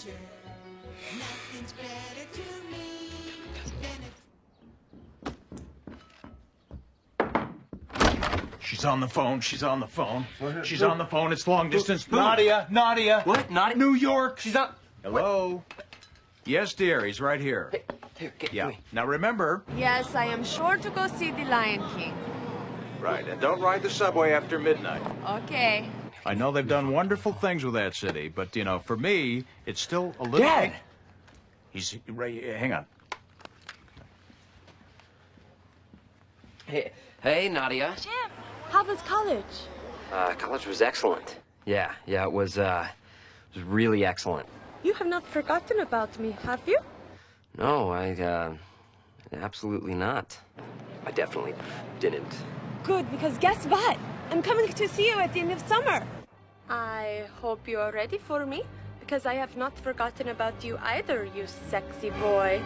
adventure. Nothing's better to me than a She's on the phone. She's on the phone. She's on the phone. It's long distance. Nadia, Nadia. What? Nadia? New York. She's not. Hello. Yes, dear. He's right here. Here, get Yeah. me. Now remember. Yes, I am sure to go see the Lion King. Right. And don't ride the subway after midnight. Okay. I know they've done wonderful things with that city, but you know, for me, it's still a little. Dad! He's right. Hang on. Hey, hey, Nadia. Jim, how was college? Uh, college was excellent. Yeah, yeah, it was. Uh, it was really excellent. You have not forgotten about me, have you? No, I. Uh, absolutely not. I definitely didn't. Good, because guess what? I'm coming to see you at the end of summer. I hope you are ready for me, because I have not forgotten about you either, you sexy boy.